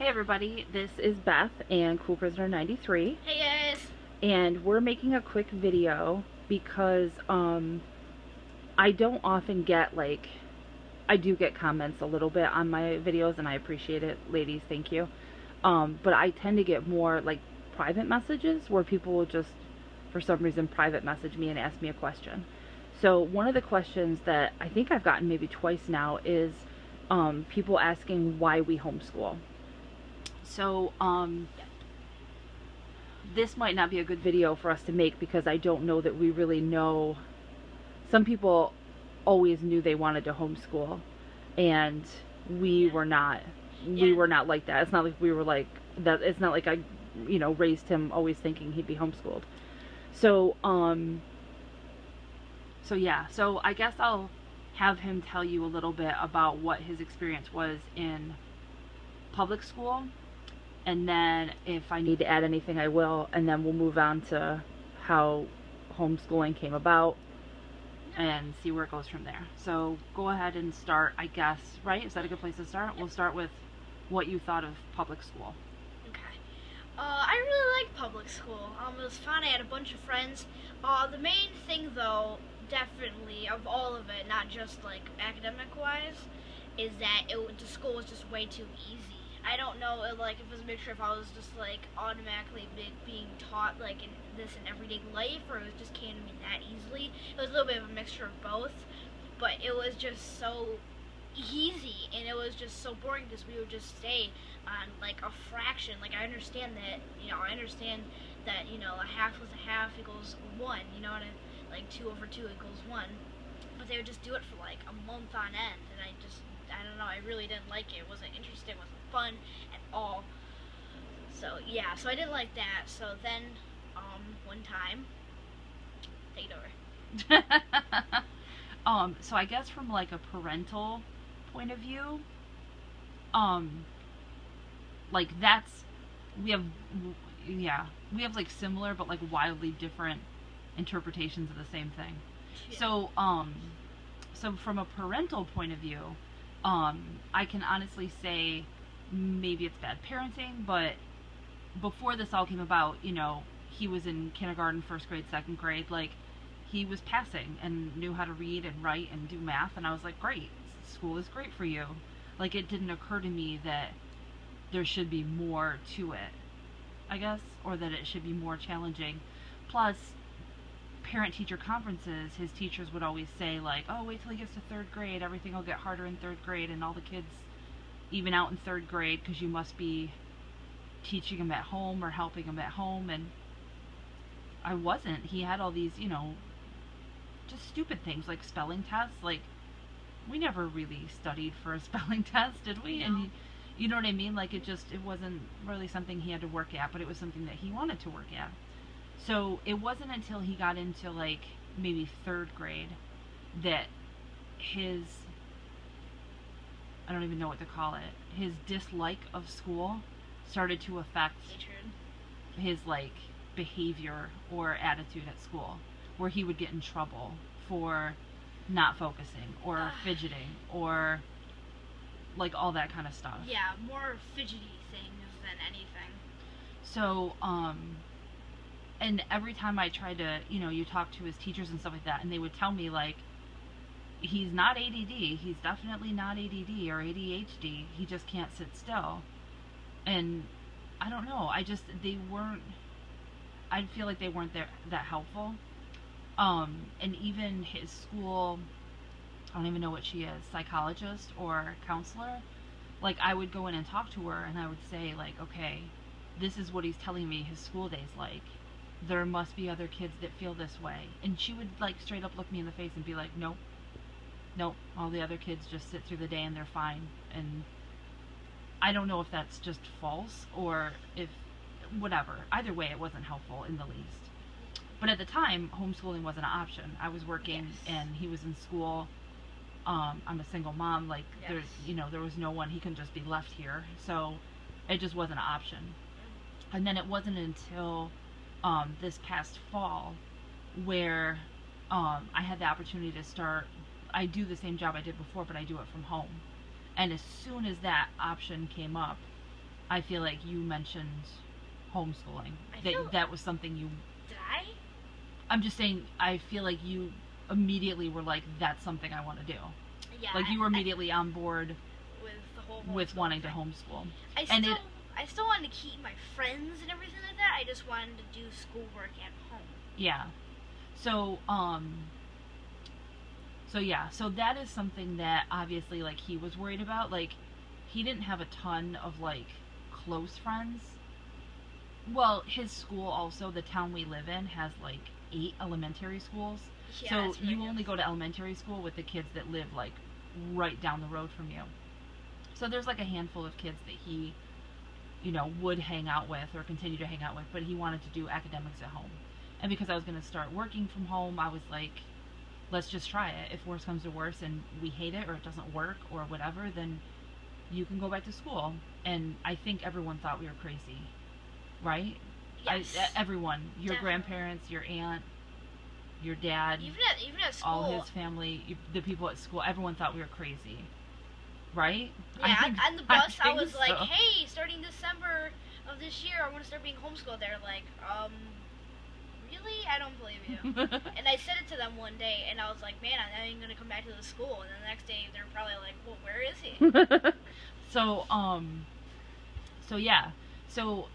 Hey everybody, this is Beth and Cool Prisoner 93. Hey guys! And we're making a quick video because um I don't often get like I do get comments a little bit on my videos and I appreciate it, ladies, thank you. Um but I tend to get more like private messages where people will just for some reason private message me and ask me a question. So one of the questions that I think I've gotten maybe twice now is um, people asking why we homeschool. So, um, this might not be a good video for us to make because I don't know that we really know. Some people always knew they wanted to homeschool, and we were not. We Yeah. were not like that. It's not like we were like that. It's not like I, you know, raised him always thinking he'd be homeschooled. So, um, so yeah. So I guess I'll have him tell you a little bit about what his experience was in public school and then if I need to add anything I will and then we'll move on to how homeschooling came about and see where it goes from there. So go ahead and start, I guess, right? Is that a good place to start? We'll start with what you thought of public school. Okay. Uh, I really like public school. Um, it was fun. I had a bunch of friends. Uh, the main thing, though, definitely of all of it, not just like academic-wise, is that it the school was just way too easy. I don't know, uh, like if it was a mixture if I was just like automatically be- being taught like in this in everyday life, or it was just came to me that easily. It was a little bit of a mixture of both, but it was just so easy and it was just so boring because we would just stay on like a fraction. Like I understand that, you know, I understand that you know a half plus a half equals one. You know what I mean? like two over two equals one. But they would just do it for like a month on end, and I just I don't know. I really didn't like it. It wasn't interesting. Wasn't fun at all. So yeah, so I didn't like that. So then, um, one time, take it over. um, so I guess from like a parental point of view, um, like that's we have yeah we have like similar but like wildly different interpretations of the same thing. So, um, so from a parental point of view, um, I can honestly say maybe it's bad parenting, but before this all came about, you know, he was in kindergarten, first grade, second grade, like he was passing and knew how to read and write and do math, and I was like, great, school is great for you. Like it didn't occur to me that there should be more to it, I guess, or that it should be more challenging. Plus, parent teacher conferences, his teachers would always say like, "Oh, wait till he gets to third grade, everything will get harder in third grade, and all the kids, even out in third grade, because you must be teaching him at home or helping him at home." And I wasn't. He had all these, you know, just stupid things like spelling tests. Like we never really studied for a spelling test, did we? And he, you know what I mean? Like it just it wasn't really something he had to work at, but it was something that he wanted to work at. So it wasn't until he got into like maybe third grade that his I don't even know what to call it. His dislike of school started to affect his like behavior or attitude at school where he would get in trouble for not focusing or fidgeting or like all that kind of stuff. Yeah, more fidgety things than anything. So, um, and every time I tried to, you know, you talk to his teachers and stuff like that, and they would tell me, like, he's not ADD. He's definitely not ADD or ADHD. He just can't sit still. And I don't know. I just, they weren't, I feel like they weren't there, that helpful. Um, and even his school, I don't even know what she is, psychologist or counselor. Like, I would go in and talk to her, and I would say, like, okay, this is what he's telling me his school day's like. There must be other kids that feel this way. And she would like straight up look me in the face and be like, Nope. Nope. All the other kids just sit through the day and they're fine. And I don't know if that's just false or if whatever. Either way it wasn't helpful in the least. But at the time, homeschooling wasn't an option. I was working Yes. and he was in school. Um, I'm a single mom, like there's you know, there was no one he couldn't just be left here. So it just wasn't an option. And then it wasn't until um, this past fall where um, I had the opportunity to start. I do the same job I did before, but I do it from home. And as soon as that option came up, I feel like you mentioned homeschooling. I that feel- that was something you. Did I? I'm just saying. I feel like you immediately were like, "That's something I want to do." Yeah. like you were I- immediately on board with the whole with wanting to homeschool. I and still, it- I still wanted to keep my friends and everything like that. I just wanted to do schoolwork at home. Yeah. So, um so yeah, so that is something that obviously like he was worried about. Like he didn't have a ton of like close friends. Well, his school also, the town we live in has like eight elementary schools. Yeah, so you only go to elementary school with the kids that live like right down the road from you. So there's like a handful of kids that he, you know, would hang out with or continue to hang out with, but he wanted to do academics at home. And because I was going to start working from home, I was like, let's just try it. If worse comes to worse and we hate it or it doesn't work or whatever, then you can go back to school. And I think everyone thought we were crazy, right? Yes. I, everyone, your Definitely. grandparents, your aunt, your dad, even at even at school. all his family, the people at school, everyone thought we were crazy, right? yeah, I on, think- on the bus, I, think was like, "Hey, starting December of this year, I want to start being homeschooled." They're like, "Um, really? I don't believe you." and I said it to them one day, and I was like, "Man, I'm not even gonna come back to the school." And then the next day, they're probably like, "Well, where is he?" so, um, so yeah, so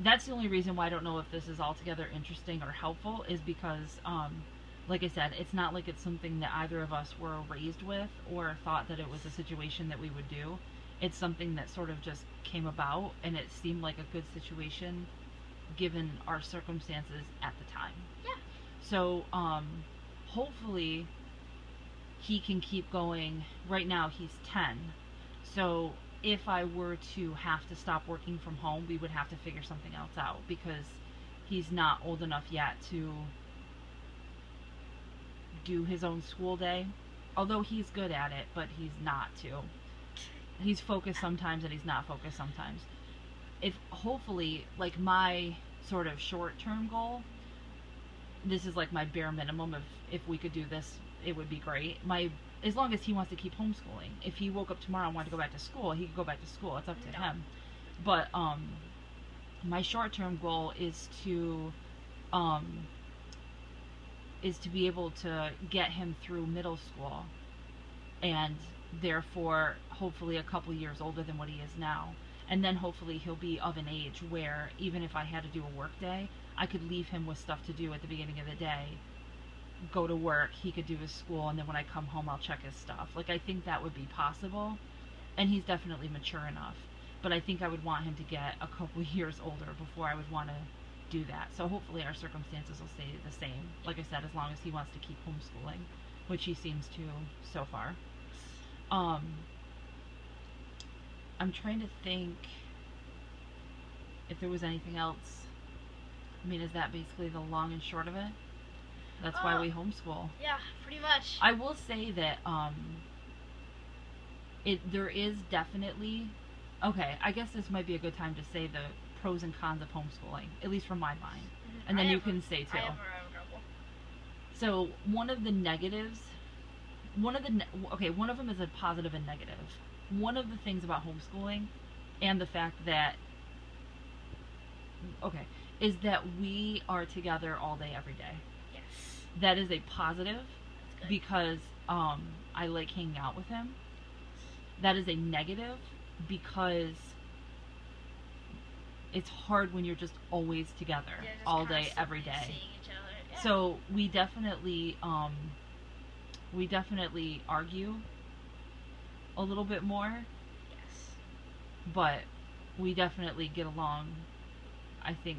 that's the only reason why I don't know if this is altogether interesting or helpful is because, um, like I said, it's not like it's something that either of us were raised with or thought that it was a situation that we would do. It's something that sort of just came about, and it seemed like a good situation given our circumstances at the time. Yeah. So, um, hopefully, he can keep going. Right now, he's 10. So, if I were to have to stop working from home, we would have to figure something else out because he's not old enough yet to do his own school day. Although he's good at it, but he's not to. He's focused sometimes and he's not focused sometimes. If hopefully, like my sort of short term goal, this is like my bare minimum of if we could do this, it would be great. My as long as he wants to keep homeschooling. If he woke up tomorrow and wanted to go back to school, he could go back to school. It's up to No. him. But um my short term goal is to um is to be able to get him through middle school and therefore hopefully a couple years older than what he is now and then hopefully he'll be of an age where even if i had to do a work day i could leave him with stuff to do at the beginning of the day go to work he could do his school and then when i come home i'll check his stuff. Like i think that would be possible and he's definitely mature enough. But i think i would want him to get a couple years older before i would want to do that. So hopefully our circumstances will stay the same. Like i said as long as he wants to keep homeschooling which he seems to so far. Um i'm trying to think if there was anything else i mean is that basically the long and short of it that's why Uh, we homeschool yeah, pretty much. I will say that um it there is definitely okay, I guess this might be a good time to say the pros and cons of homeschooling, at least from my mind. Mhm. And then I you have a- can say too. I have a couple. So, one of the negatives one of the ne- okay, one of them is a positive and negative. One of the things about homeschooling and the fact that okay, is that we are together all day every day. Yes, That is a positive because um, I like hanging out with him. That is a negative because it's hard when you're just always together Yeah, just all day, every day. Seeing each other. Yeah. So we definitely, um, we definitely argue a little bit more, yes. but we definitely get along. I think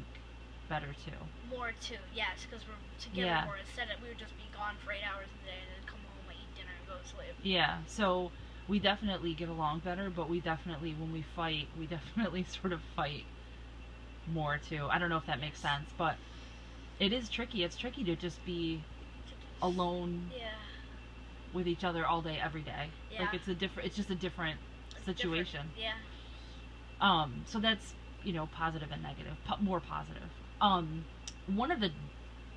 better too. More too, yes, because we're together Yeah. more. Instead of we would just be gone for eight hours a day and then come home, and eat dinner, and go to sleep. Yeah, so we definitely get along better, but we definitely, when we fight, we definitely sort of fight more too. I don't know if that makes sense, but it is tricky. It's tricky to just be alone Yeah. With each other all day, every day. Yeah. Like it's a different, it's just a different It's situation. different. Yeah. Um, so that's you know positive and negative, po- more positive. Um, one of the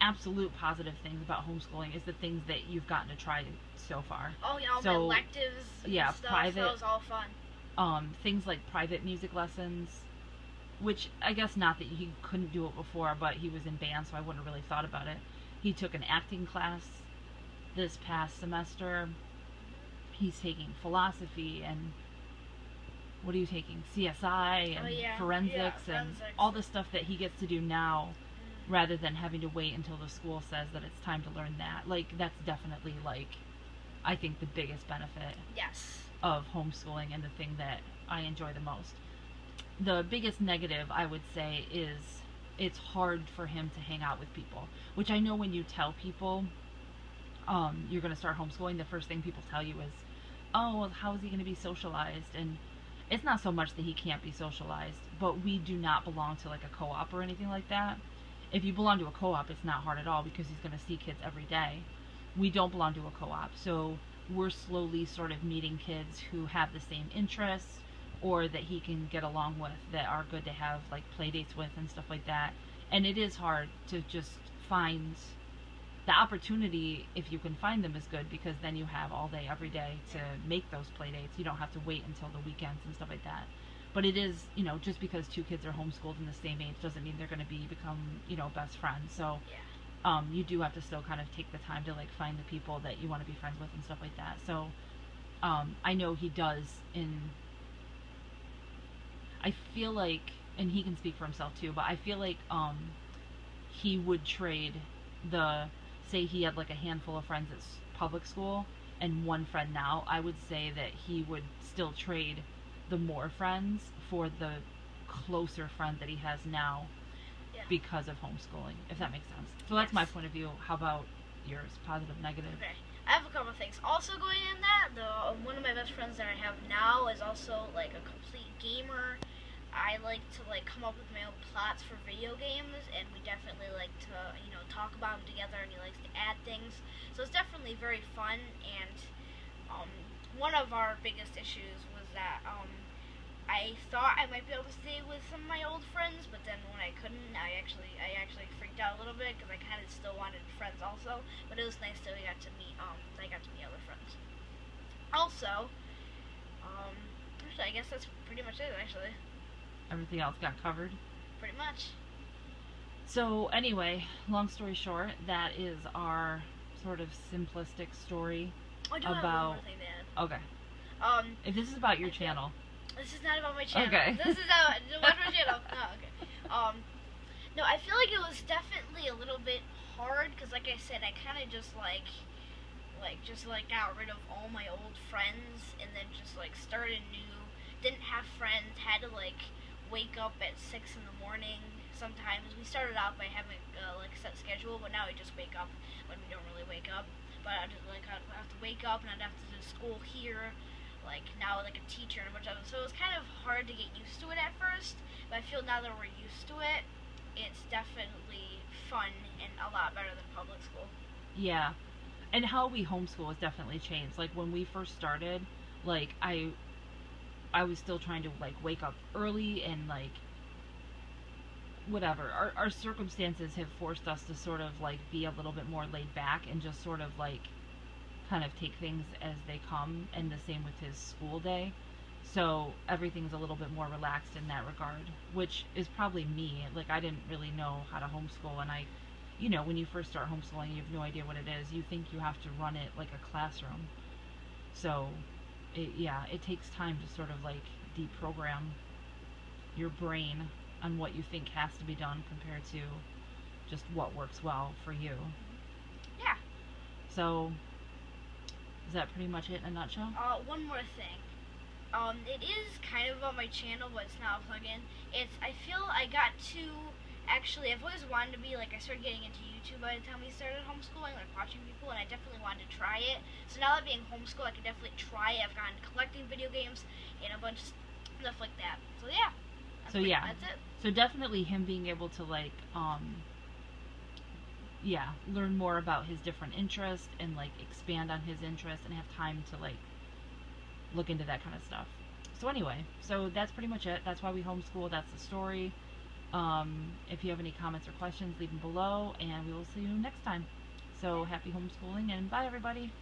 absolute positive things about homeschooling is the things that you've gotten to try so far. Oh yeah, all So, electives. and yeah, stuff, private- That was all fun. Um, things like private music lessons, which I guess not that he couldn't do it before, but he was in band, so I wouldn't have really thought about it. He took an acting class this past semester. He's taking philosophy and what are you taking? CSI and Oh, yeah. forensics Yeah, and forensics. all the stuff that he gets to do now Mm. rather than having to wait until the school says that it's time to learn that. Like that's definitely like I think the biggest benefit Yes. of homeschooling and the thing that I enjoy the most. The biggest negative I would say is it's hard for him to hang out with people, which I know when you tell people um, you're going to start homeschooling, the first thing people tell you is, "Oh, well, how is he going to be socialized?" And it's not so much that he can't be socialized, but we do not belong to like a co-op or anything like that. If you belong to a co-op, it's not hard at all because he's going to see kids every day. We don't belong to a co-op, so we're slowly sort of meeting kids who have the same interests or that he can get along with that are good to have like play dates with and stuff like that. And it is hard to just find the opportunity if you can find them is good because then you have all day every day to make those play dates. You don't have to wait until the weekends and stuff like that. But it is, you know, just because two kids are homeschooled in the same age doesn't mean they're going to be become, you know, best friends. So Yeah. um, you do have to still kind of take the time to like find the people that you want to be friends with and stuff like that. So um, I know he does in. I feel like, and he can speak for himself too, but I feel like um, he would trade the say he had like a handful of friends at public school and one friend now. I would say that he would still trade the more friends for the closer friend that he has now Yeah. because of homeschooling, if that makes sense. So that's my point of view. How about yours? Positive, negative? Okay. I have a couple of things. Also going in that, the one of my best friends that I have now is also like a complete gamer. I like to like come up with my own plots for video games, and we definitely like to you know talk about them together. And he likes to add things, so it's definitely very fun. And um, one of our biggest issues was that um, I thought I might be able to stay with some of my old friends, but then when I couldn't, I actually I actually freaked out a little bit because I kind of still wanted friends also. But it was nice that we got to meet. Um, I got to meet other friends. Also, um, actually, I guess that's pretty much it. Actually, Everything else got covered. pretty much. So anyway, long story short, that is our sort of simplistic story. Oh, I have one About- more thing to. Okay, Um, if this is about your channel, This is not about my channel. Okay. This is about about my channel. No, okay. Um, no, I feel like it was definitely a little bit hard because, like I said, I kind of just like, like just like got rid of all my old friends and then just like started new. Didn't have friends. Had to like wake up at six in the morning. Sometimes we started out by having uh, like a set schedule, but now we just wake up when we don't really wake up. But I just like I'd have to wake up and I'd have to do school here like now like a teacher and a bunch of them. So it was kind of hard to get used to it at first, but I feel now that we're used to it, it's definitely fun and a lot better than public school. yeah. And how we homeschool has definitely changed. Like when we first started, like I, I was still trying to like wake up early and like whatever. Our, our circumstances have forced us to sort of like be a little bit more laid back and just sort of like kind of take things as they come and the same with his school day. So everything's a little bit more relaxed in that regard which is probably me. Like i didn't really know how to homeschool and i you know when you first start homeschooling you have no idea what it is. You think you have to run it like a classroom. So it, yeah it takes time to sort of like deprogram your brain on what you think has to be done compared to just what works well for you. Yeah. So, is that pretty much it in a nutshell? Uh, one more thing. Um, it is kind of on my channel, but it's not a plug-in. It's I feel I got to actually I've always wanted to be like I started getting into YouTube by the time we started homeschooling, like watching people, and I definitely wanted to try it. So now that being homeschooled, I can definitely try it. I've gotten collecting video games and a bunch of stuff like that. So yeah. So, yeah. that's it. So definitely him being able to like um yeah, learn more about his different interests and like expand on his interests and have time to like look into that kind of stuff. So anyway, so that's pretty much it. That's why we homeschool. That's the story. Um, if you have any comments or questions, leave them below, and we will see you next time. So happy homeschooling and bye everybody.